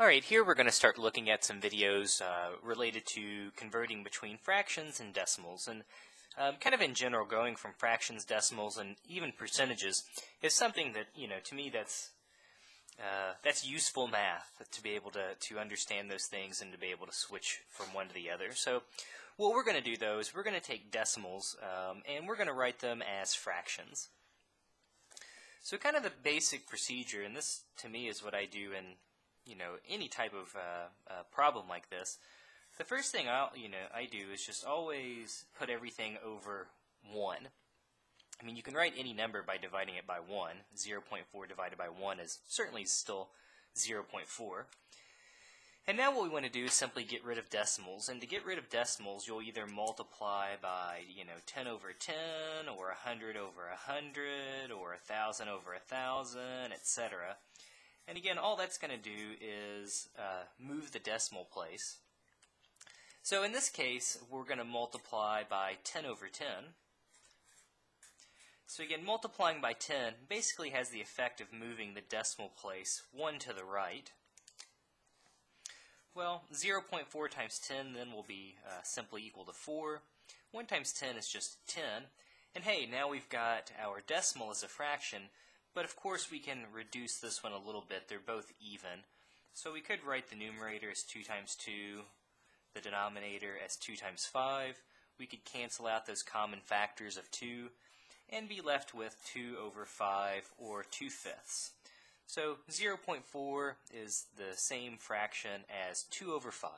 Alright, here we're going to start looking at some videos uh, related to converting between fractions and decimals. And um, kind of in general, going from fractions, decimals, and even percentages is something that, you know, to me that's uh, that's useful math to be able to, to understand those things and to be able to switch from one to the other. So what we're going to do, though, is we're going to take decimals um, and we're going to write them as fractions. So kind of the basic procedure, and this to me is what I do in you know, any type of uh, uh, problem like this, the first thing I'll, you know, I do is just always put everything over 1. I mean, you can write any number by dividing it by 1. 0.4 divided by 1 is certainly still 0.4. And now what we want to do is simply get rid of decimals. And to get rid of decimals, you'll either multiply by, you know, 10 over 10, or 100 over 100, or 1,000 over 1,000, etc. And again, all that's going to do is uh, move the decimal place. So in this case, we're going to multiply by 10 over 10. So again, multiplying by 10 basically has the effect of moving the decimal place 1 to the right. Well, 0.4 times 10 then will be uh, simply equal to 4. 1 times 10 is just 10. And hey, now we've got our decimal as a fraction, but of course we can reduce this one a little bit. They're both even. So we could write the numerator as 2 times 2, the denominator as 2 times 5. We could cancel out those common factors of 2 and be left with 2 over 5 or 2 fifths. So 0.4 is the same fraction as 2 over 5.